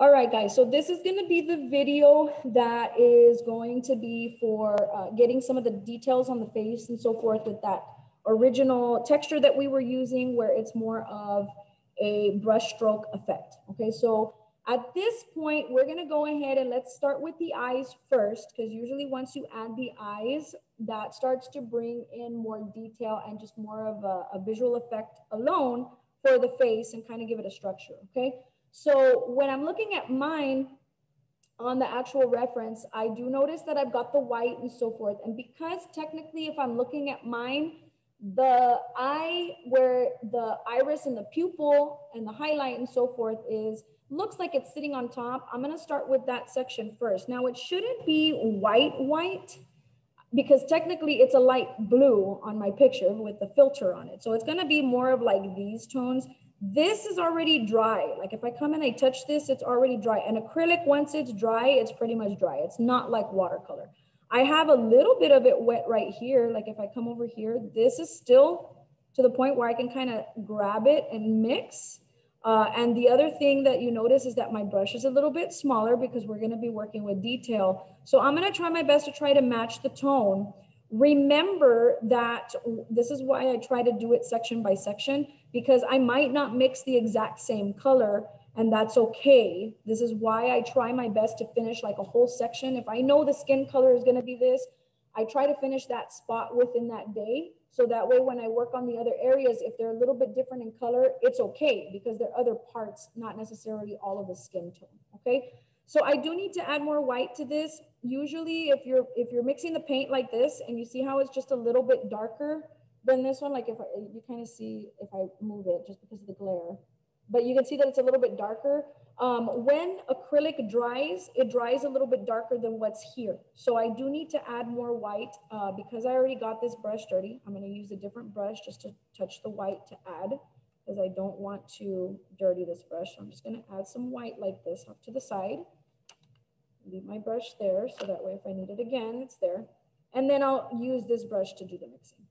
All right, guys, so this is gonna be the video that is going to be for uh, getting some of the details on the face and so forth with that original texture that we were using where it's more of a brush stroke effect. Okay, so at this point, we're gonna go ahead and let's start with the eyes first, because usually once you add the eyes, that starts to bring in more detail and just more of a, a visual effect alone for the face and kind of give it a structure, okay? So when I'm looking at mine on the actual reference, I do notice that I've got the white and so forth. And because technically if I'm looking at mine, the eye where the iris and the pupil and the highlight and so forth is, looks like it's sitting on top. I'm gonna start with that section first. Now it shouldn't be white, white, because technically it's a light blue on my picture with the filter on it. So it's gonna be more of like these tones. This is already dry. Like if I come and I touch this, it's already dry. And acrylic, once it's dry, it's pretty much dry. It's not like watercolor. I have a little bit of it wet right here. Like if I come over here, this is still to the point where I can kind of grab it and mix. Uh, and the other thing that you notice is that my brush is a little bit smaller because we're gonna be working with detail. So I'm gonna try my best to try to match the tone. Remember that this is why I try to do it section by section because I might not mix the exact same color and that's okay. This is why I try my best to finish like a whole section. If I know the skin color is gonna be this, I try to finish that spot within that day. So that way when I work on the other areas, if they're a little bit different in color, it's okay because they're other parts, not necessarily all of the skin tone, okay? So I do need to add more white to this. Usually if you're, if you're mixing the paint like this and you see how it's just a little bit darker, than this one, like if I, you kind of see if I move it just because of the glare, but you can see that it's a little bit darker. Um, when acrylic dries, it dries a little bit darker than what's here. So I do need to add more white uh, because I already got this brush dirty. I'm gonna use a different brush just to touch the white to add because I don't want to dirty this brush. I'm just gonna add some white like this up to the side. Leave my brush there so that way if I need it again, it's there. And then I'll use this brush to do the mixing.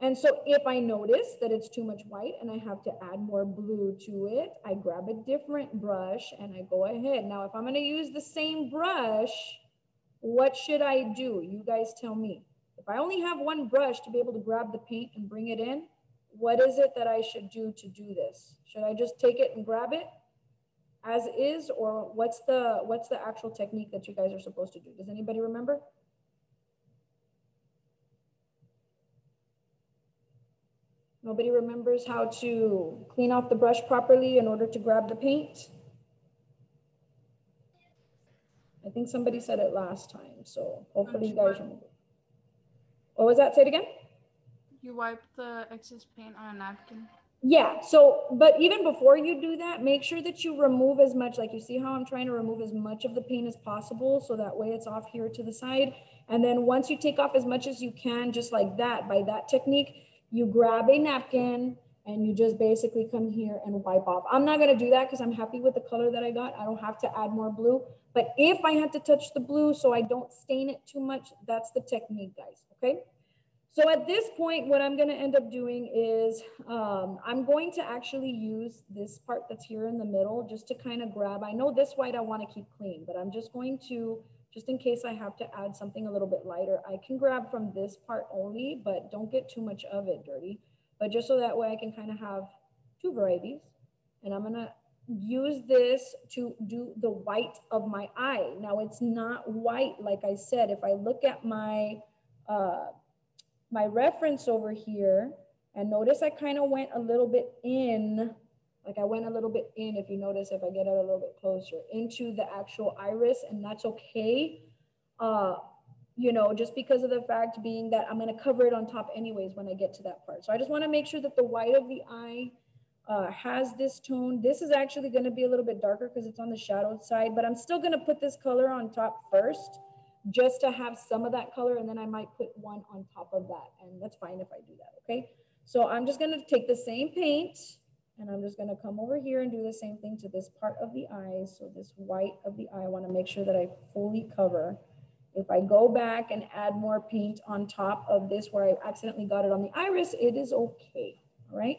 And so if I notice that it's too much white and I have to add more blue to it, I grab a different brush and I go ahead. Now, if I'm gonna use the same brush, what should I do? You guys tell me. If I only have one brush to be able to grab the paint and bring it in, what is it that I should do to do this? Should I just take it and grab it as is or what's the, what's the actual technique that you guys are supposed to do? Does anybody remember? Nobody remembers how to clean off the brush properly in order to grab the paint. I think somebody said it last time, so hopefully you guys remember. What was that? Say it again. You wipe the excess paint on a napkin. Yeah, so, but even before you do that, make sure that you remove as much, like you see how I'm trying to remove as much of the paint as possible. So that way it's off here to the side. And then once you take off as much as you can, just like that, by that technique, you grab a napkin and you just basically come here and wipe off. I'm not gonna do that because I'm happy with the color that I got. I don't have to add more blue. But if I had to touch the blue so I don't stain it too much, that's the technique, guys, okay? So at this point, what I'm gonna end up doing is um, I'm going to actually use this part that's here in the middle just to kind of grab. I know this white I wanna keep clean, but I'm just going to just in case I have to add something a little bit lighter. I can grab from this part only, but don't get too much of it dirty. But just so that way I can kind of have two varieties. And I'm gonna use this to do the white of my eye. Now it's not white, like I said, if I look at my, uh, my reference over here, and notice I kind of went a little bit in like I went a little bit in, if you notice, if I get it a little bit closer, into the actual iris, and that's okay. Uh, you know, just because of the fact being that I'm gonna cover it on top anyways when I get to that part. So I just wanna make sure that the white of the eye uh, has this tone. This is actually gonna be a little bit darker because it's on the shadowed side, but I'm still gonna put this color on top first just to have some of that color and then I might put one on top of that. And that's fine if I do that, okay? So I'm just gonna take the same paint and I'm just gonna come over here and do the same thing to this part of the eye. So this white of the eye, I wanna make sure that I fully cover. If I go back and add more paint on top of this where I accidentally got it on the iris, it is okay, all right?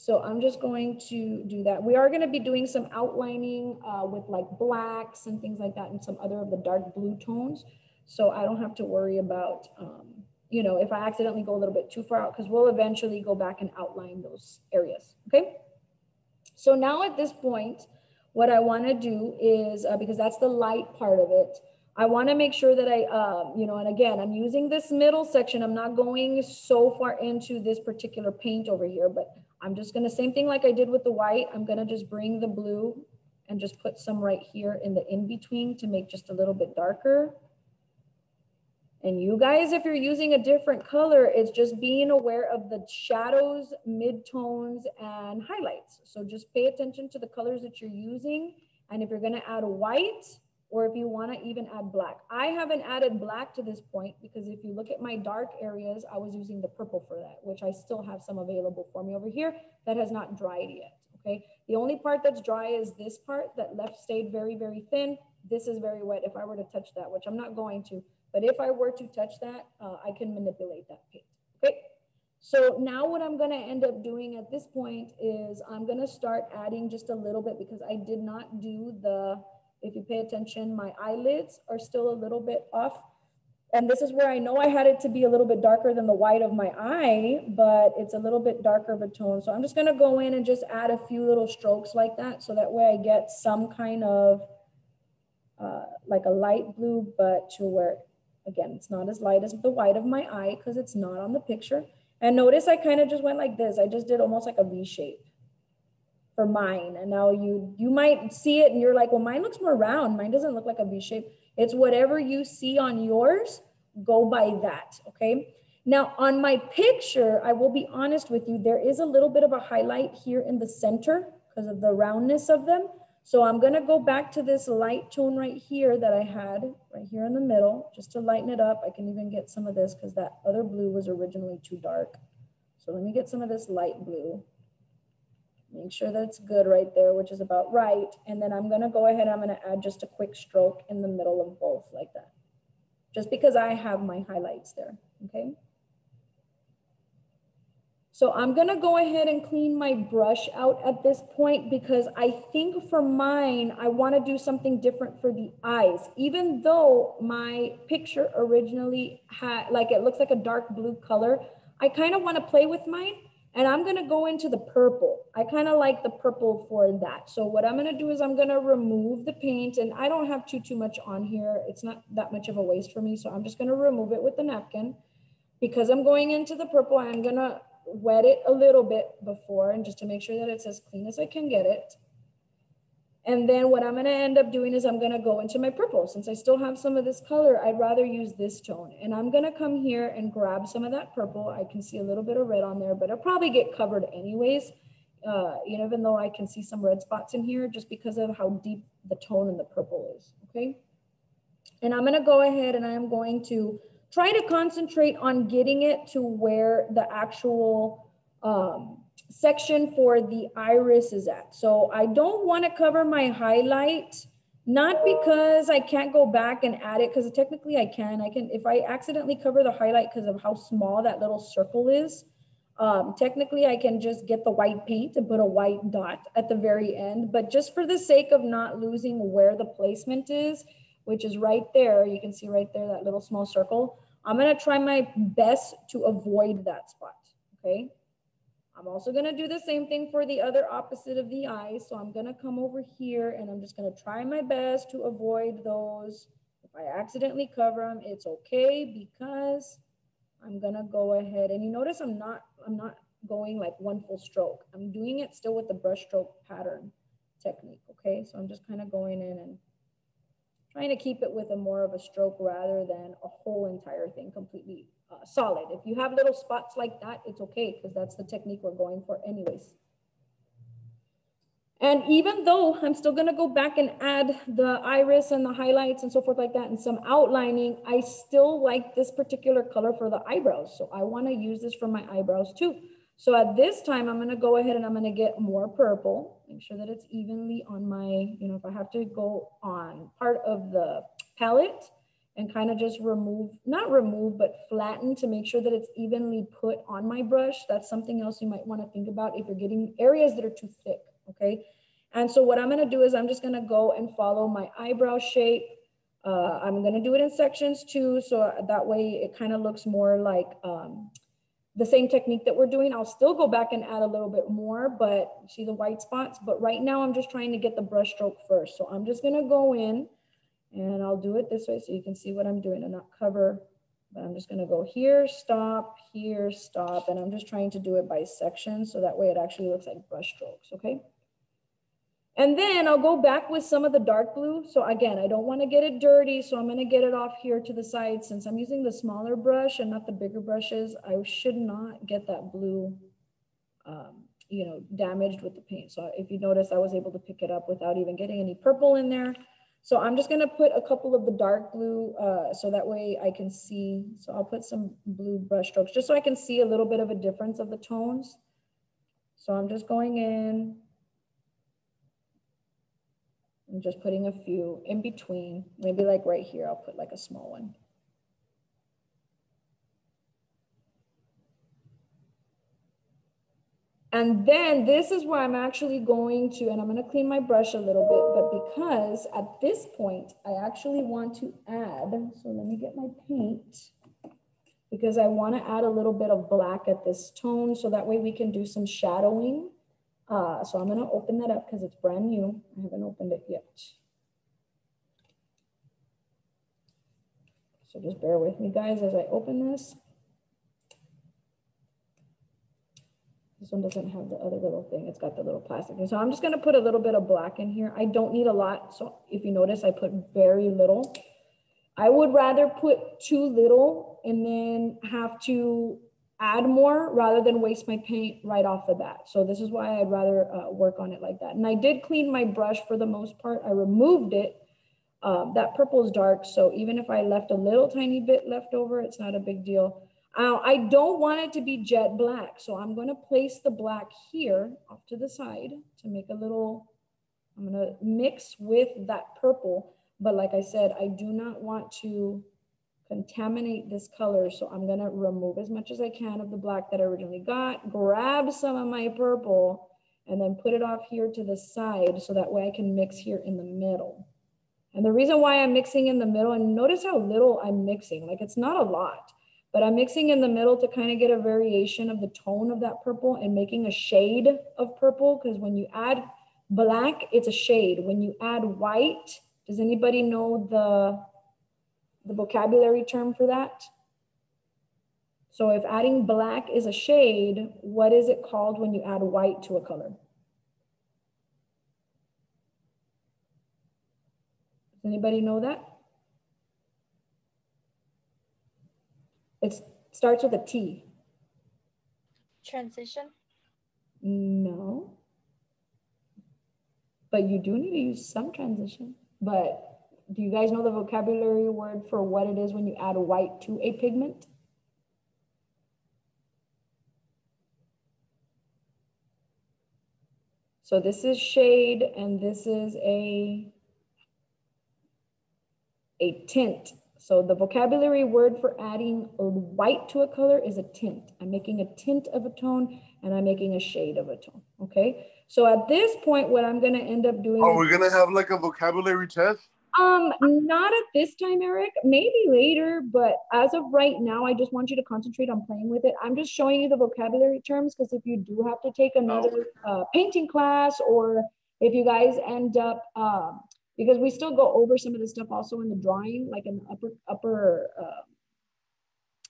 So I'm just going to do that. We are going to be doing some outlining uh, with like blacks and things like that and some other of the dark blue tones. So I don't have to worry about, um, you know, if I accidentally go a little bit too far out because we'll eventually go back and outline those areas. Okay. So now at this point, what I want to do is, uh, because that's the light part of it, I want to make sure that I, uh, you know, and again, I'm using this middle section. I'm not going so far into this particular paint over here, but I'm just to, same thing like I did with the white, I'm to just bring the blue and just put some right here in the in-between to make just a little bit darker. And you guys, if you're using a different color, it's just being aware of the shadows, midtones, and highlights. So just pay attention to the colors that you're using. And if you're gonna add a white, or if you wanna even add black. I haven't added black to this point because if you look at my dark areas, I was using the purple for that, which I still have some available for me over here that has not dried yet, okay? The only part that's dry is this part that left stayed very, very thin. This is very wet if I were to touch that, which I'm not going to. But if I were to touch that, uh, I can manipulate that paint, okay? So now what I'm gonna end up doing at this point is I'm gonna start adding just a little bit because I did not do the, if you pay attention, my eyelids are still a little bit off. And this is where I know I had it to be a little bit darker than the white of my eye, but it's a little bit darker of a tone. So I'm just gonna go in and just add a few little strokes like that. So that way I get some kind of uh, like a light blue, but to where Again, it's not as light as the white of my eye because it's not on the picture. And notice I kind of just went like this. I just did almost like a V shape for mine. And now you, you might see it and you're like, well, mine looks more round. Mine doesn't look like a V shape. It's whatever you see on yours, go by that, okay? Now on my picture, I will be honest with you, there is a little bit of a highlight here in the center because of the roundness of them. So I'm gonna go back to this light tone right here that I had right here in the middle, just to lighten it up. I can even get some of this because that other blue was originally too dark. So let me get some of this light blue. Make sure that's good right there, which is about right. And then I'm gonna go ahead, I'm gonna add just a quick stroke in the middle of both like that. Just because I have my highlights there, okay? So I'm gonna go ahead and clean my brush out at this point because I think for mine, I wanna do something different for the eyes. Even though my picture originally had, like it looks like a dark blue color, I kind of wanna play with mine and I'm gonna go into the purple. I kind of like the purple for that. So what I'm gonna do is I'm gonna remove the paint and I don't have too, too much on here. It's not that much of a waste for me. So I'm just gonna remove it with the napkin. Because I'm going into the purple, I'm gonna wet it a little bit before and just to make sure that it's as clean as I can get it. And then what I'm gonna end up doing is I'm gonna go into my purple. Since I still have some of this color, I'd rather use this tone. And I'm gonna come here and grab some of that purple. I can see a little bit of red on there, but it'll probably get covered anyways. Uh, you know, even though I can see some red spots in here just because of how deep the tone in the purple is, okay? And I'm gonna go ahead and I'm going to try to concentrate on getting it to where the actual um, section for the iris is at. So I don't want to cover my highlight, not because I can't go back and add it, because technically I can. I can, if I accidentally cover the highlight because of how small that little circle is, um, technically I can just get the white paint and put a white dot at the very end. But just for the sake of not losing where the placement is, which is right there. You can see right there, that little small circle. I'm gonna try my best to avoid that spot, okay? I'm also gonna do the same thing for the other opposite of the eye. So I'm gonna come over here and I'm just gonna try my best to avoid those. If I accidentally cover them, it's okay because I'm gonna go ahead and you notice I'm not, I'm not going like one full stroke. I'm doing it still with the brush stroke pattern technique, okay? So I'm just kind of going in and trying to keep it with a more of a stroke rather than a whole entire thing completely uh, solid. If you have little spots like that, it's okay because that's the technique we're going for anyways. And even though I'm still gonna go back and add the iris and the highlights and so forth like that and some outlining, I still like this particular color for the eyebrows. So I wanna use this for my eyebrows too. So at this time, I'm gonna go ahead and I'm gonna get more purple, make sure that it's evenly on my, you know, if I have to go on part of the palette and kind of just remove, not remove, but flatten to make sure that it's evenly put on my brush. That's something else you might want to think about if you're getting areas that are too thick, okay? And so what I'm gonna do is I'm just gonna go and follow my eyebrow shape. Uh, I'm gonna do it in sections too, so that way it kind of looks more like um, the same technique that we're doing. I'll still go back and add a little bit more, but see the white spots? But right now I'm just trying to get the brush stroke first. So I'm just gonna go in and I'll do it this way so you can see what I'm doing and not cover, but I'm just gonna go here, stop, here, stop. And I'm just trying to do it by section so that way it actually looks like brush strokes, okay? And then I'll go back with some of the dark blue. So again, I don't want to get it dirty. So I'm going to get it off here to the side. Since I'm using the smaller brush and not the bigger brushes, I should not get that blue, um, you know, damaged with the paint. So if you notice, I was able to pick it up without even getting any purple in there. So I'm just going to put a couple of the dark blue uh, so that way I can see. So I'll put some blue brush strokes just so I can see a little bit of a difference of the tones. So I'm just going in I'm just putting a few in between, maybe like right here, I'll put like a small one. And then this is where I'm actually going to, and I'm gonna clean my brush a little bit, but because at this point, I actually want to add, so let me get my paint, because I wanna add a little bit of black at this tone, so that way we can do some shadowing uh, so I'm going to open that up because it's brand new. I haven't opened it yet. So just bear with me guys as I open this. This one doesn't have the other little thing. It's got the little plastic. And so I'm just going to put a little bit of black in here. I don't need a lot. So if you notice, I put very little. I would rather put too little and then have to add more rather than waste my paint right off the bat. So this is why I'd rather uh, work on it like that. And I did clean my brush for the most part. I removed it. Um, that purple is dark. So even if I left a little tiny bit left over, it's not a big deal. Uh, I don't want it to be jet black. So I'm going to place the black here off to the side to make a little, I'm going to mix with that purple. But like I said, I do not want to contaminate this color. So I'm gonna remove as much as I can of the black that I originally got, grab some of my purple, and then put it off here to the side so that way I can mix here in the middle. And the reason why I'm mixing in the middle, and notice how little I'm mixing, like it's not a lot, but I'm mixing in the middle to kind of get a variation of the tone of that purple and making a shade of purple. Because when you add black, it's a shade. When you add white, does anybody know the the vocabulary term for that. So if adding black is a shade, what is it called when you add white to a color? Does anybody know that? It starts with a T. Transition? No. But you do need to use some transition. But do you guys know the vocabulary word for what it is when you add white to a pigment? So this is shade and this is a, a tint. So the vocabulary word for adding white to a color is a tint. I'm making a tint of a tone and I'm making a shade of a tone, okay? So at this point, what I'm gonna end up doing- Oh, we're gonna have like a vocabulary test? Um, not at this time, Eric. Maybe later, but as of right now, I just want you to concentrate on playing with it. I'm just showing you the vocabulary terms because if you do have to take another uh, painting class or if you guys end up, um, because we still go over some of the stuff also in the drawing, like in the upper, upper, uh,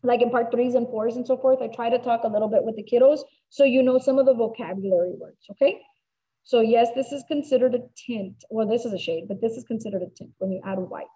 like in part threes and fours and so forth. I try to talk a little bit with the kiddos so you know some of the vocabulary words, okay? So yes, this is considered a tint. Well, this is a shade, but this is considered a tint when you add white,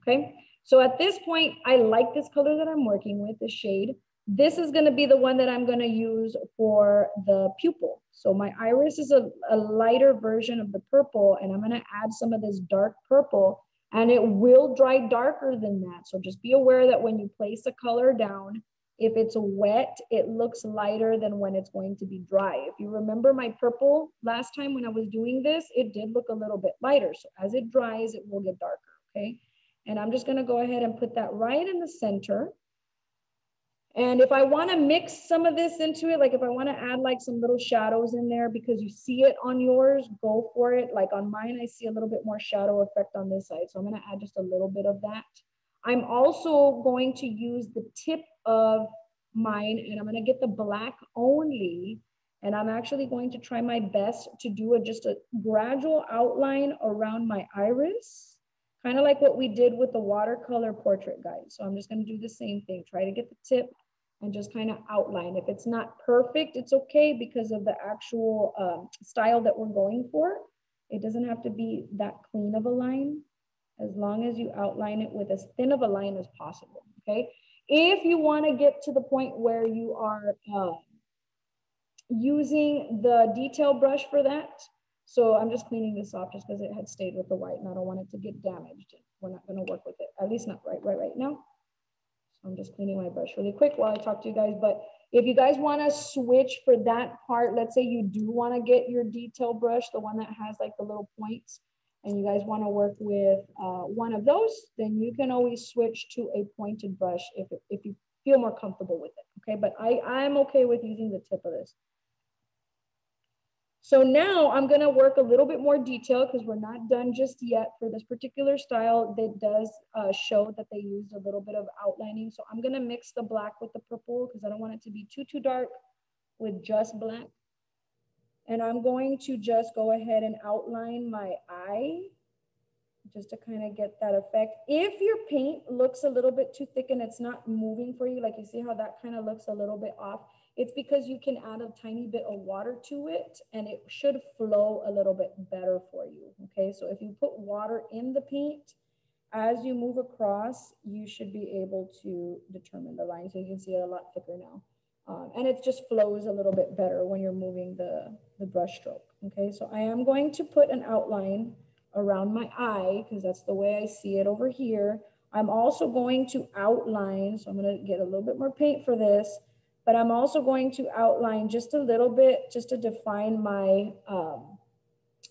okay? So at this point, I like this color that I'm working with, the shade. This is gonna be the one that I'm gonna use for the pupil. So my iris is a, a lighter version of the purple and I'm gonna add some of this dark purple and it will dry darker than that. So just be aware that when you place a color down, if it's wet, it looks lighter than when it's going to be dry. If you remember my purple last time when I was doing this, it did look a little bit lighter. So as it dries, it will get darker, okay? And I'm just gonna go ahead and put that right in the center. And if I wanna mix some of this into it, like if I wanna add like some little shadows in there because you see it on yours, go for it. Like on mine, I see a little bit more shadow effect on this side. So I'm gonna add just a little bit of that. I'm also going to use the tip of mine and I'm gonna get the black only. And I'm actually going to try my best to do a, just a gradual outline around my iris, kind of like what we did with the watercolor portrait guide. So I'm just gonna do the same thing, try to get the tip and just kind of outline. If it's not perfect, it's okay because of the actual um, style that we're going for. It doesn't have to be that clean of a line as long as you outline it with as thin of a line as possible, okay? If you wanna get to the point where you are uh, using the detail brush for that, so I'm just cleaning this off just because it had stayed with the white and I don't want it to get damaged. We're not gonna work with it, at least not right, right, right now. I'm just cleaning my brush really quick while I talk to you guys, but if you guys wanna switch for that part, let's say you do wanna get your detail brush, the one that has like the little points, and you guys wanna work with uh, one of those, then you can always switch to a pointed brush if, if you feel more comfortable with it, okay? But I, I'm okay with using the tip of this. So now I'm gonna work a little bit more detail because we're not done just yet for this particular style that does uh, show that they used a little bit of outlining. So I'm gonna mix the black with the purple because I don't want it to be too, too dark with just black. And I'm going to just go ahead and outline my eye just to kind of get that effect. If your paint looks a little bit too thick and it's not moving for you, like you see how that kind of looks a little bit off, it's because you can add a tiny bit of water to it and it should flow a little bit better for you, okay? So if you put water in the paint, as you move across, you should be able to determine the line. So you can see it a lot thicker now. Um, and it just flows a little bit better when you're moving the, the brush stroke, okay? So I am going to put an outline around my eye because that's the way I see it over here. I'm also going to outline, so I'm gonna get a little bit more paint for this, but I'm also going to outline just a little bit just to define my, um,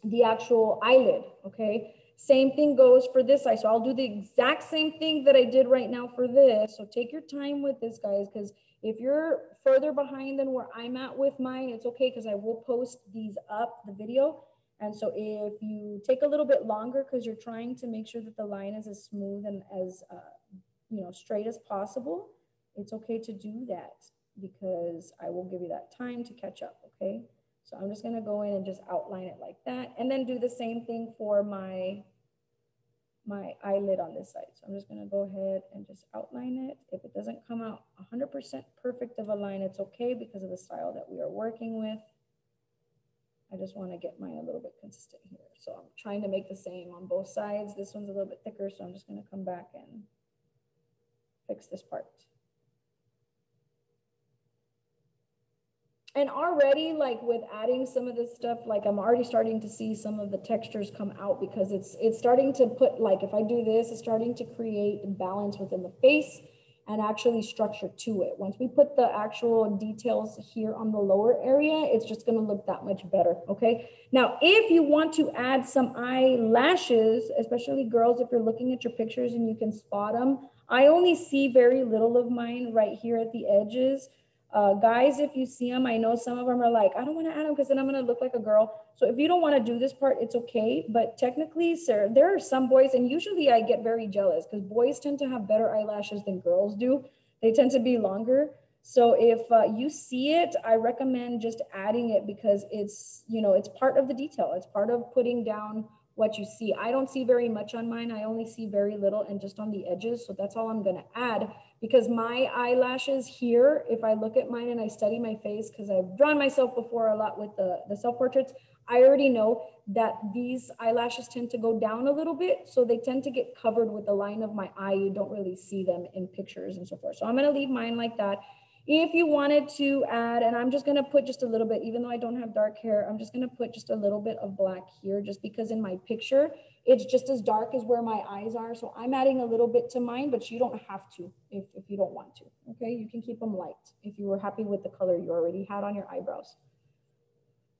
the actual eyelid, okay? Same thing goes for this eye. So I'll do the exact same thing that I did right now for this. So take your time with this, guys, because if you're further behind than where I'm at with mine, it's okay because I will post these up, the video. And so if you take a little bit longer because you're trying to make sure that the line is as smooth and as, uh, you know, straight as possible, it's okay to do that because I will give you that time to catch up, okay? So I'm just gonna go in and just outline it like that and then do the same thing for my, my eyelid on this side. So I'm just gonna go ahead and just outline it. If it doesn't come out 100% perfect of a line, it's okay because of the style that we are working with. I just wanna get mine a little bit consistent here. So I'm trying to make the same on both sides. This one's a little bit thicker, so I'm just gonna come back and fix this part. And already like with adding some of this stuff like i'm already starting to see some of the textures come out because it's it's starting to put like if i do this it's starting to create balance within the face and actually structure to it. Once we put the actual details here on the lower area it's just going to look that much better okay? Now if you want to add some eyelashes especially girls if you're looking at your pictures and you can spot them i only see very little of mine right here at the edges uh, guys, if you see them, I know some of them are like, I don't want to add them because then I'm going to look like a girl. So if you don't want to do this part, it's okay. But technically, sir, there are some boys, and usually I get very jealous because boys tend to have better eyelashes than girls do. They tend to be longer. So if uh, you see it, I recommend just adding it because it's, you know, it's part of the detail. It's part of putting down what you see. I don't see very much on mine. I only see very little and just on the edges. So that's all I'm going to add because my eyelashes here, if I look at mine and I study my face, because I've drawn myself before a lot with the, the self-portraits, I already know that these eyelashes tend to go down a little bit. So they tend to get covered with the line of my eye. You don't really see them in pictures and so forth. So I'm going to leave mine like that. If you wanted to add, and I'm just gonna put just a little bit, even though I don't have dark hair, I'm just gonna put just a little bit of black here, just because in my picture, it's just as dark as where my eyes are. So I'm adding a little bit to mine, but you don't have to if, if you don't want to, okay? You can keep them light if you were happy with the color you already had on your eyebrows.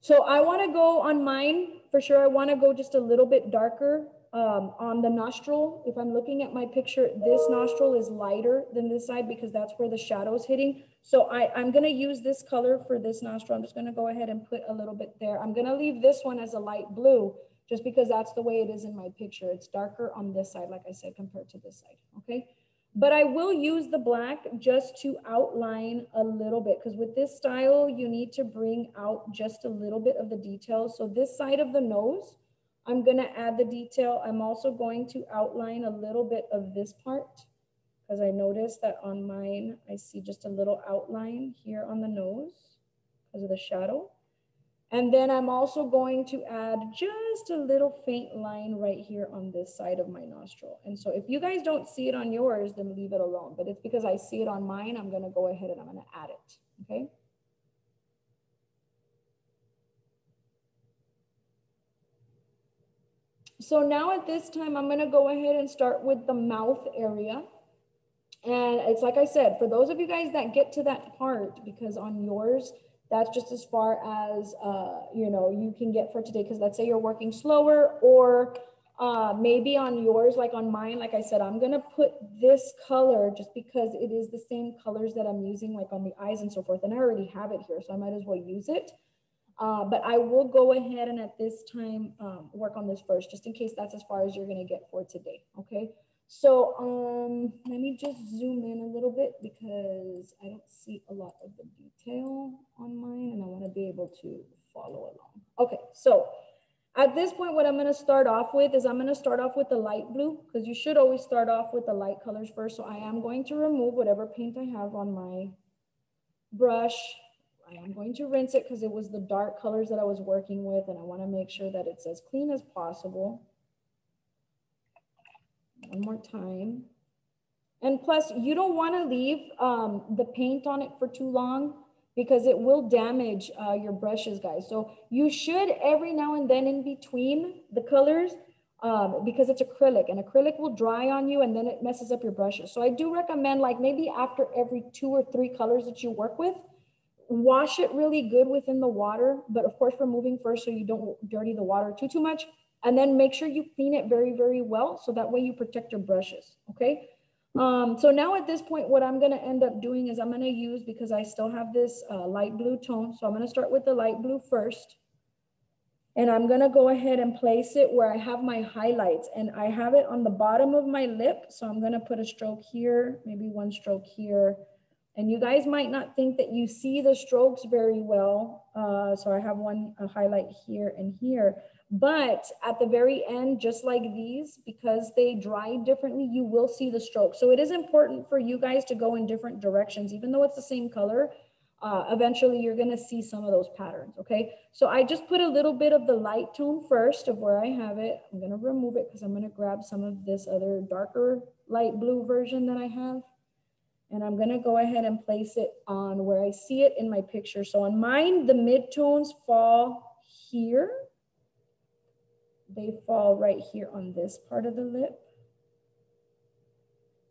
So I wanna go on mine, for sure, I wanna go just a little bit darker um, on the nostril, if I'm looking at my picture, this nostril is lighter than this side because that's where the shadow's hitting. So I, I'm gonna use this color for this nostril. I'm just gonna go ahead and put a little bit there. I'm gonna leave this one as a light blue just because that's the way it is in my picture. It's darker on this side, like I said, compared to this side, okay? But I will use the black just to outline a little bit because with this style, you need to bring out just a little bit of the details. So this side of the nose, I'm gonna add the detail. I'm also going to outline a little bit of this part because I noticed that on mine, I see just a little outline here on the nose because of the shadow. And then I'm also going to add just a little faint line right here on this side of my nostril. And so if you guys don't see it on yours, then leave it alone. But it's because I see it on mine, I'm gonna go ahead and I'm gonna add it, okay? So now at this time, I'm gonna go ahead and start with the mouth area. And it's like I said, for those of you guys that get to that part, because on yours, that's just as far as, uh, you know, you can get for today. Because let's say you're working slower or uh, maybe on yours, like on mine, like I said, I'm gonna put this color just because it is the same colors that I'm using like on the eyes and so forth. And I already have it here, so I might as well use it. Uh, but I will go ahead and at this time um, work on this first, just in case that's as far as you're gonna get for today, okay? So um, let me just zoom in a little bit because I don't see a lot of the detail on mine and I wanna be able to follow along. Okay, so at this point, what I'm gonna start off with is I'm gonna start off with the light blue because you should always start off with the light colors first. So I am going to remove whatever paint I have on my brush I am going to rinse it because it was the dark colors that I was working with and I want to make sure that it's as clean as possible. One more time. And plus, you don't want to leave um, the paint on it for too long because it will damage uh, your brushes, guys. So you should every now and then in between the colors um, because it's acrylic and acrylic will dry on you and then it messes up your brushes. So I do recommend like maybe after every two or three colors that you work with, wash it really good within the water, but of course removing first so you don't dirty the water too, too much. And then make sure you clean it very, very well. So that way you protect your brushes, okay? Um, so now at this point, what I'm gonna end up doing is I'm gonna use, because I still have this uh, light blue tone. So I'm gonna start with the light blue first. And I'm gonna go ahead and place it where I have my highlights and I have it on the bottom of my lip. So I'm gonna put a stroke here, maybe one stroke here, and you guys might not think that you see the strokes very well. Uh, so I have one highlight here and here. But at the very end, just like these, because they dry differently, you will see the stroke. So it is important for you guys to go in different directions, even though it's the same color. Uh, eventually, you're going to see some of those patterns. Okay. So I just put a little bit of the light tone first of where I have it. I'm going to remove it because I'm going to grab some of this other darker light blue version that I have. And I'm gonna go ahead and place it on where I see it in my picture. So on mine, the midtones fall here. They fall right here on this part of the lip.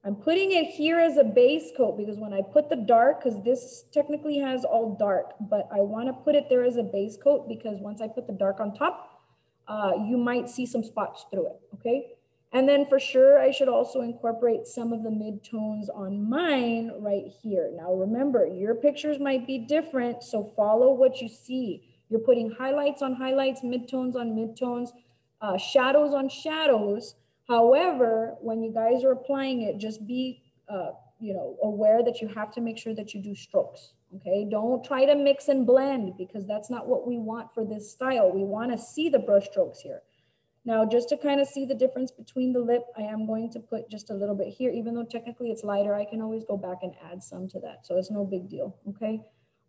I'm putting it here as a base coat because when I put the dark, because this technically has all dark, but I wanna put it there as a base coat because once I put the dark on top, uh, you might see some spots through it, okay? And then for sure, I should also incorporate some of the midtones on mine right here. Now remember, your pictures might be different, so follow what you see. You're putting highlights on highlights, midtones on midtones, uh, shadows on shadows. However, when you guys are applying it, just be uh, you know, aware that you have to make sure that you do strokes, okay? Don't try to mix and blend because that's not what we want for this style. We wanna see the brush strokes here. Now, just to kind of see the difference between the lip, I am going to put just a little bit here, even though technically it's lighter, I can always go back and add some to that. So it's no big deal, okay?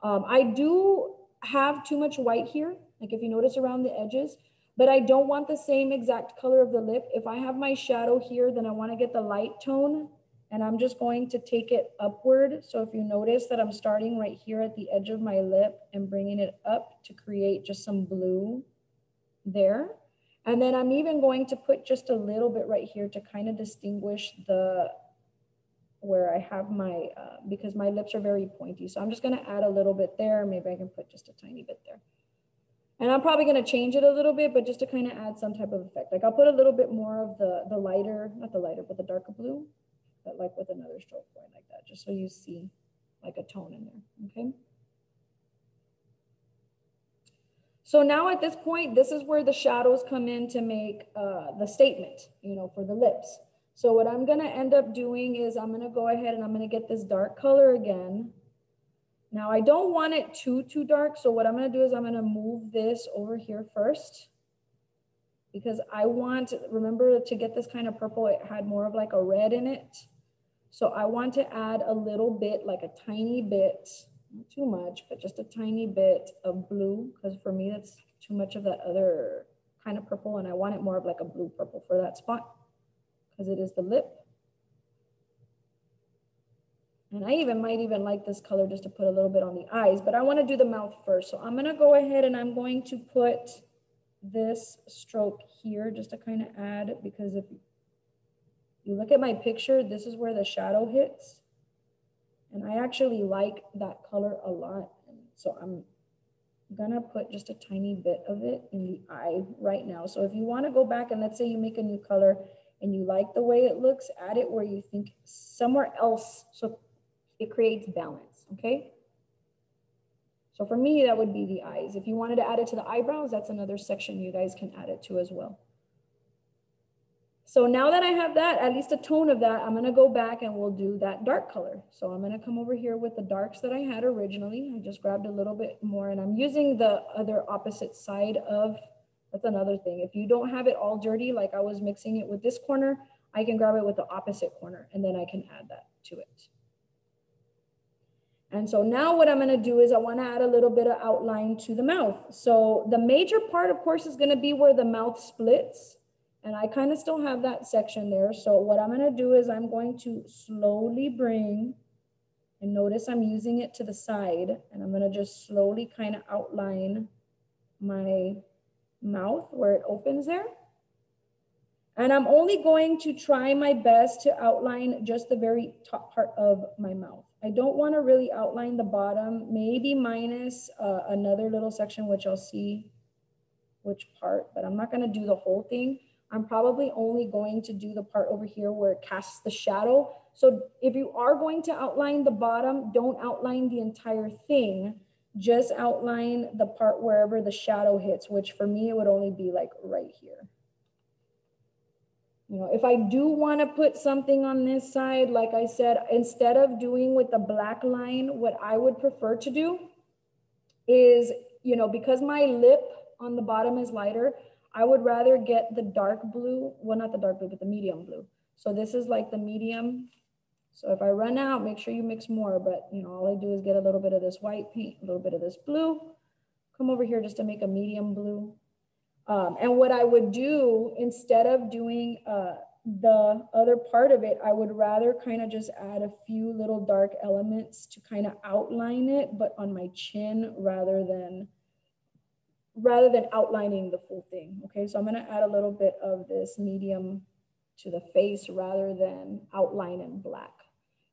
Um, I do have too much white here, like if you notice around the edges, but I don't want the same exact color of the lip. If I have my shadow here, then I wanna get the light tone and I'm just going to take it upward. So if you notice that I'm starting right here at the edge of my lip and bringing it up to create just some blue there. And then I'm even going to put just a little bit right here to kind of distinguish the, where I have my, uh, because my lips are very pointy. So I'm just gonna add a little bit there. Maybe I can put just a tiny bit there. And I'm probably gonna change it a little bit, but just to kind of add some type of effect. Like I'll put a little bit more of the, the lighter, not the lighter, but the darker blue, but like with another stroke point like that, just so you see like a tone in there, okay? So now at this point, this is where the shadows come in to make uh, the statement, you know, for the lips. So what I'm gonna end up doing is I'm gonna go ahead and I'm gonna get this dark color again. Now I don't want it too, too dark. So what I'm gonna do is I'm gonna move this over here first because I want, remember to get this kind of purple, it had more of like a red in it. So I want to add a little bit, like a tiny bit, not too much, but just a tiny bit of blue because for me, that's too much of that other kind of purple and I want it more of like a blue purple for that spot because it is the lip. And I even might even like this color just to put a little bit on the eyes, but I want to do the mouth first. So I'm going to go ahead and I'm going to put this stroke here just to kind of add because if you look at my picture, this is where the shadow hits. And I actually like that color a lot. So I'm gonna put just a tiny bit of it in the eye right now. So if you wanna go back and let's say you make a new color and you like the way it looks, add it where you think somewhere else so it creates balance, okay? So for me, that would be the eyes. If you wanted to add it to the eyebrows, that's another section you guys can add it to as well. So now that I have that, at least a tone of that, I'm gonna go back and we'll do that dark color. So I'm gonna come over here with the darks that I had originally. I just grabbed a little bit more and I'm using the other opposite side of, that's another thing. If you don't have it all dirty, like I was mixing it with this corner, I can grab it with the opposite corner and then I can add that to it. And so now what I'm gonna do is I wanna add a little bit of outline to the mouth. So the major part, of course, is gonna be where the mouth splits. And I kind of still have that section there. So what I'm gonna do is I'm going to slowly bring, and notice I'm using it to the side, and I'm gonna just slowly kind of outline my mouth where it opens there. And I'm only going to try my best to outline just the very top part of my mouth. I don't wanna really outline the bottom, maybe minus uh, another little section, which I'll see which part, but I'm not gonna do the whole thing. I'm probably only going to do the part over here where it casts the shadow. So if you are going to outline the bottom, don't outline the entire thing. Just outline the part wherever the shadow hits, which for me, it would only be like right here. You know, if I do want to put something on this side, like I said, instead of doing with the black line, what I would prefer to do is, you know, because my lip on the bottom is lighter, I would rather get the dark blue, well, not the dark blue, but the medium blue. So this is like the medium. So if I run out, make sure you mix more, but you know, all I do is get a little bit of this white paint, a little bit of this blue, come over here just to make a medium blue. Um, and what I would do instead of doing uh, the other part of it, I would rather kind of just add a few little dark elements to kind of outline it, but on my chin rather than rather than outlining the full thing. Okay, so I'm gonna add a little bit of this medium to the face rather than outline in black.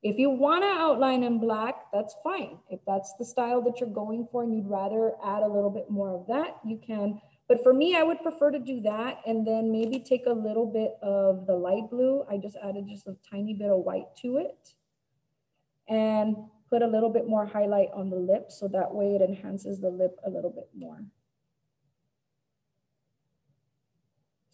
If you wanna outline in black, that's fine. If that's the style that you're going for and you'd rather add a little bit more of that, you can. But for me, I would prefer to do that and then maybe take a little bit of the light blue. I just added just a tiny bit of white to it and put a little bit more highlight on the lip so that way it enhances the lip a little bit more.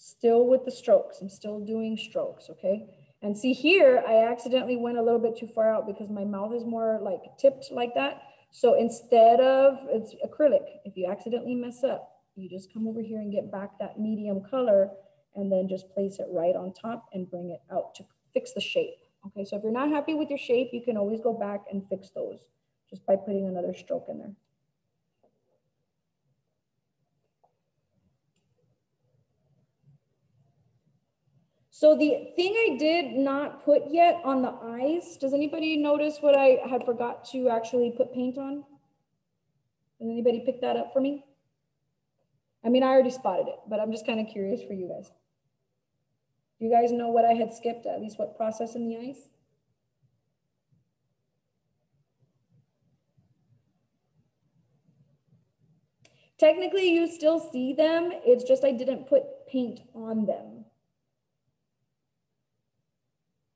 Still with the strokes. I'm still doing strokes, okay? And see here, I accidentally went a little bit too far out because my mouth is more like tipped like that. So instead of, it's acrylic, if you accidentally mess up, you just come over here and get back that medium color and then just place it right on top and bring it out to fix the shape. Okay, so if you're not happy with your shape, you can always go back and fix those just by putting another stroke in there. So the thing I did not put yet on the eyes, does anybody notice what I had forgot to actually put paint on? Did anybody pick that up for me? I mean, I already spotted it, but I'm just kind of curious for you guys. You guys know what I had skipped, at least what process in the eyes? Technically, you still see them. It's just I didn't put paint on them.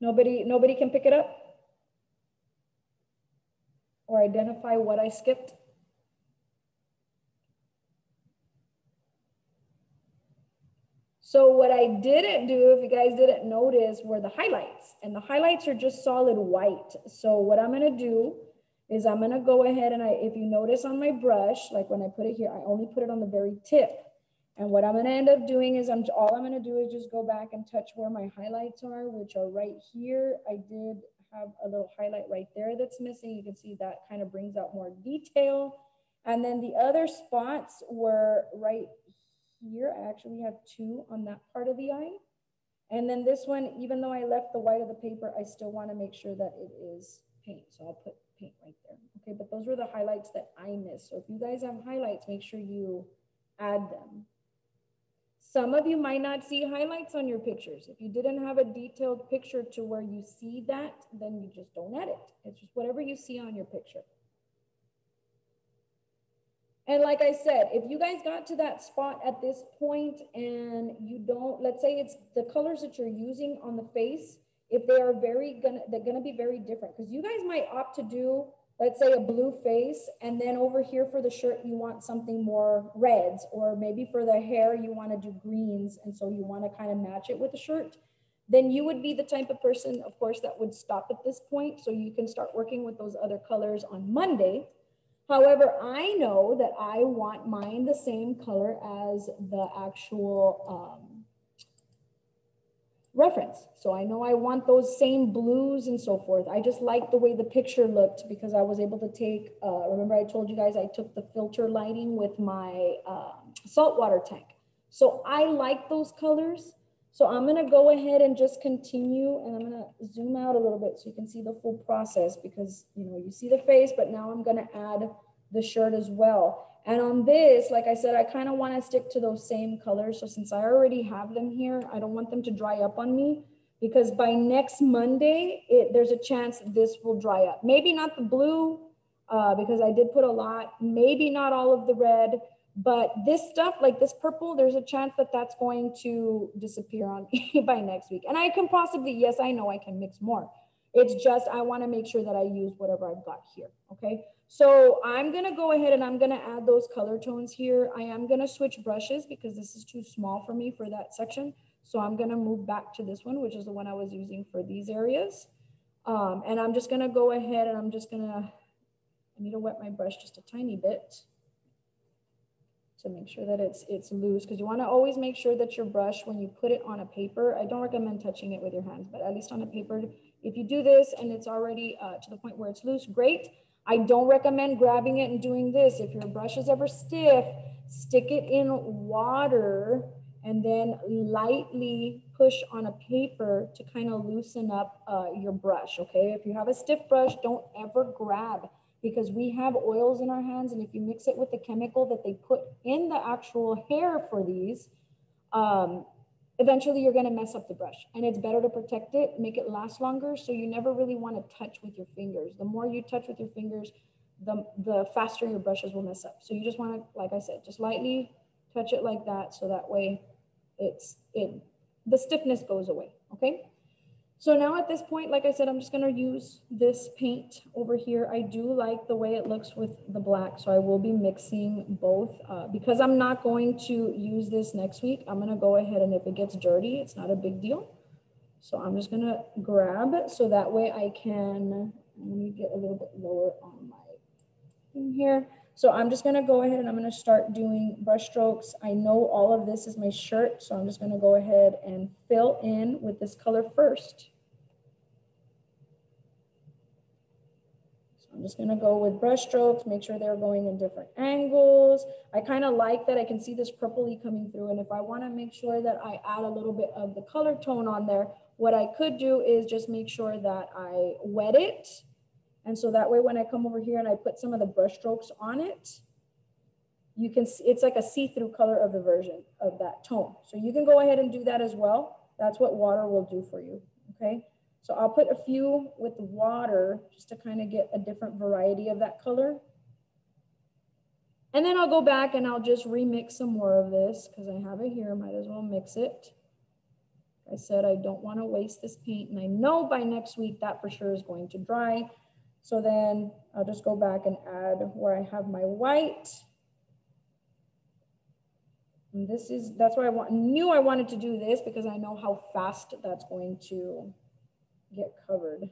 Nobody, nobody can pick it up? Or identify what I skipped? So what I didn't do, if you guys didn't notice, were the highlights. And the highlights are just solid white. So what I'm gonna do is I'm gonna go ahead and I, if you notice on my brush, like when I put it here, I only put it on the very tip. And what I'm gonna end up doing is I'm all I'm gonna do is just go back and touch where my highlights are, which are right here. I did have a little highlight right there that's missing. You can see that kind of brings out more detail. And then the other spots were right here. I actually have two on that part of the eye. And then this one, even though I left the white of the paper, I still wanna make sure that it is paint. So I'll put paint right there. Okay, but those were the highlights that I missed. So if you guys have highlights, make sure you add them. Some of you might not see highlights on your pictures. If you didn't have a detailed picture to where you see that, then you just don't edit. It's just whatever you see on your picture. And like I said, if you guys got to that spot at this point and you don't, let's say it's the colors that you're using on the face, if they are very gonna, they're gonna be very different because you guys might opt to do, let's say a blue face, and then over here for the shirt, you want something more reds, or maybe for the hair, you wanna do greens. And so you wanna kind of match it with the shirt. Then you would be the type of person, of course, that would stop at this point. So you can start working with those other colors on Monday. However, I know that I want mine the same color as the actual um, reference. So I know I want those same blues and so forth. I just like the way the picture looked because I was able to take, uh, remember I told you guys I took the filter lighting with my uh, saltwater tank. So I like those colors. So I'm gonna go ahead and just continue and I'm gonna zoom out a little bit so you can see the full process because you know you see the face, but now I'm gonna add the shirt as well. And on this, like I said, I kind of want to stick to those same colors. So since I already have them here, I don't want them to dry up on me because by next Monday, it, there's a chance this will dry up. Maybe not the blue uh, because I did put a lot, maybe not all of the red, but this stuff like this purple, there's a chance that that's going to disappear on me by next week. And I can possibly, yes, I know I can mix more. It's just, I wanna make sure that I use whatever I've got here, okay? So I'm gonna go ahead and I'm gonna add those color tones here. I am gonna switch brushes because this is too small for me for that section. So I'm gonna move back to this one, which is the one I was using for these areas. Um, and I'm just gonna go ahead and I'm just gonna, I need to wet my brush just a tiny bit to make sure that it's it's loose because you want to always make sure that your brush when you put it on a paper i don't recommend touching it with your hands but at least on a paper if you do this and it's already uh, to the point where it's loose great I don't recommend grabbing it and doing this. If your brush is ever stiff, stick it in water and then lightly push on a paper to kind of loosen up uh, your brush, okay? If you have a stiff brush, don't ever grab because we have oils in our hands and if you mix it with the chemical that they put in the actual hair for these, um, eventually you're going to mess up the brush and it's better to protect it make it last longer so you never really want to touch with your fingers. The more you touch with your fingers the, the faster your brushes will mess up. So you just want to like i said just lightly touch it like that so that way it's it the stiffness goes away okay so now at this point, like I said, I'm just gonna use this paint over here. I do like the way it looks with the black, so I will be mixing both. Uh, because I'm not going to use this next week, I'm gonna go ahead and if it gets dirty, it's not a big deal. So I'm just gonna grab it so that way I can, let me get a little bit lower on my thing here. So I'm just gonna go ahead and I'm gonna start doing brush strokes. I know all of this is my shirt, so I'm just gonna go ahead and fill in with this color first. I'm just gonna go with brush strokes, make sure they're going in different angles. I kind of like that I can see this purpley coming through. And if I wanna make sure that I add a little bit of the color tone on there, what I could do is just make sure that I wet it. And so that way, when I come over here and I put some of the brush strokes on it, you can see it's like a see-through color of the version of that tone. So you can go ahead and do that as well. That's what water will do for you, okay? So I'll put a few with water just to kind of get a different variety of that color. And then I'll go back and I'll just remix some more of this because I have it here, might as well mix it. I said I don't want to waste this paint and I know by next week that for sure is going to dry. So then I'll just go back and add where I have my white. And this is, that's why I want, knew I wanted to do this because I know how fast that's going to get covered.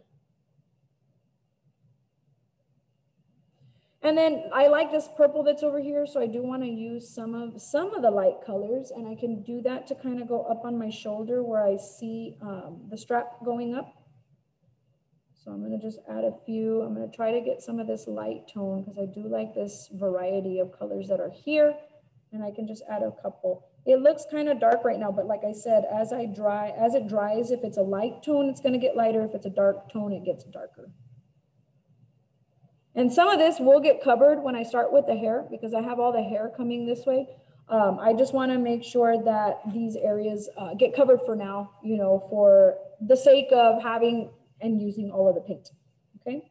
And then I like this purple that's over here, so I do want to use some of some of the light colors, and I can do that to kind of go up on my shoulder where I see um, the strap going up. So I'm going to just add a few. I'm going to try to get some of this light tone because I do like this variety of colors that are here, and I can just add a couple. It looks kind of dark right now, but like I said, as I dry, as it dries, if it's a light tone, it's going to get lighter. If it's a dark tone, it gets darker. And some of this will get covered when I start with the hair because I have all the hair coming this way. Um, I just want to make sure that these areas uh, get covered for now, you know, for the sake of having and using all of the paint. Okay.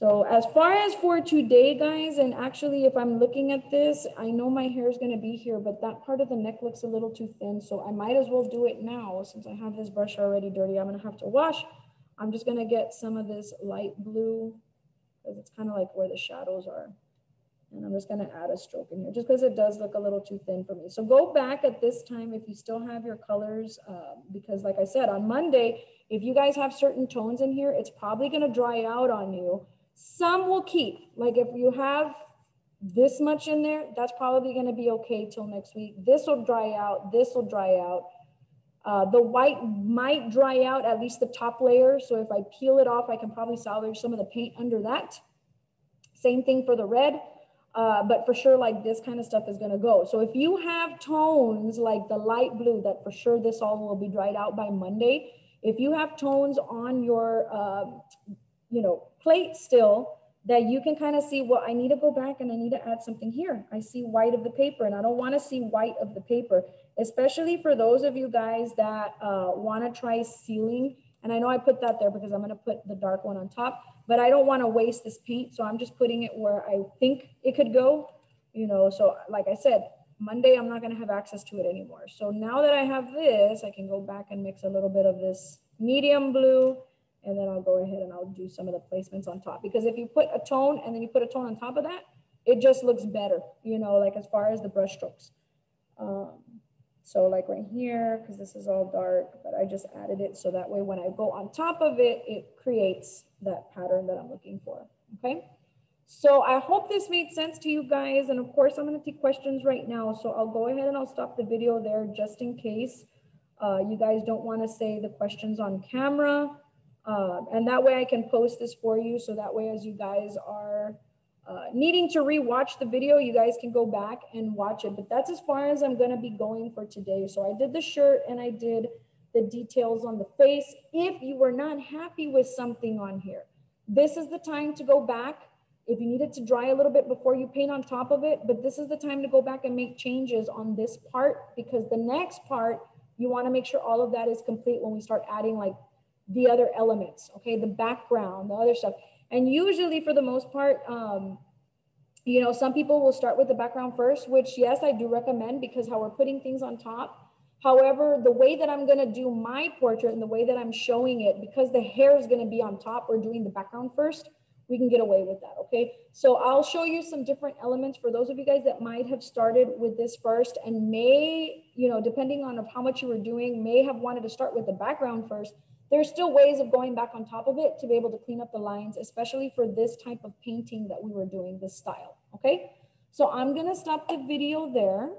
So as far as for today, guys, and actually if I'm looking at this, I know my hair is going to be here, but that part of the neck looks a little too thin. So I might as well do it now since I have this brush already dirty. I'm going to have to wash. I'm just gonna get some of this light blue because it's kind of like where the shadows are. And I'm just gonna add a stroke in here just because it does look a little too thin for me. So go back at this time if you still have your colors, uh, because like I said, on Monday, if you guys have certain tones in here, it's probably gonna dry out on you. Some will keep, like if you have this much in there, that's probably gonna be okay till next week. This will dry out, this will dry out. Uh, the white might dry out at least the top layer. So if I peel it off, I can probably salvage some of the paint under that. Same thing for the red, uh, but for sure like this kind of stuff is gonna go. So if you have tones like the light blue that for sure this all will be dried out by Monday. If you have tones on your, um, you know, plate still, that you can kind of see, well, I need to go back and I need to add something here. I see white of the paper and I don't want to see white of the paper, especially for those of you guys that uh, want to try sealing. And I know I put that there because I'm going to put the dark one on top, but I don't want to waste this paint. So I'm just putting it where I think it could go, you know, so like I said, Monday, I'm not going to have access to it anymore. So now that I have this, I can go back and mix a little bit of this medium blue and then I'll go ahead and I'll do some of the placements on top. Because if you put a tone and then you put a tone on top of that, it just looks better, you know, like as far as the brush strokes. Um, so like right here, because this is all dark, but I just added it so that way when I go on top of it, it creates that pattern that I'm looking for, okay? So I hope this made sense to you guys. And of course, I'm gonna take questions right now. So I'll go ahead and I'll stop the video there just in case uh, you guys don't wanna say the questions on camera. Um, and that way I can post this for you. So that way, as you guys are uh, needing to rewatch the video, you guys can go back and watch it. But that's as far as I'm going to be going for today. So I did the shirt and I did the details on the face. If you were not happy with something on here, this is the time to go back. If you need it to dry a little bit before you paint on top of it, but this is the time to go back and make changes on this part because the next part, you want to make sure all of that is complete when we start adding like the other elements, okay, the background, the other stuff. And usually for the most part, um, you know, some people will start with the background first, which yes, I do recommend because how we're putting things on top. However, the way that I'm gonna do my portrait and the way that I'm showing it, because the hair is gonna be on top, we're doing the background first, we can get away with that, okay? So I'll show you some different elements for those of you guys that might have started with this first and may, you know, depending on of how much you were doing, may have wanted to start with the background first there's still ways of going back on top of it to be able to clean up the lines, especially for this type of painting that we were doing, this style, okay? So I'm gonna stop the video there.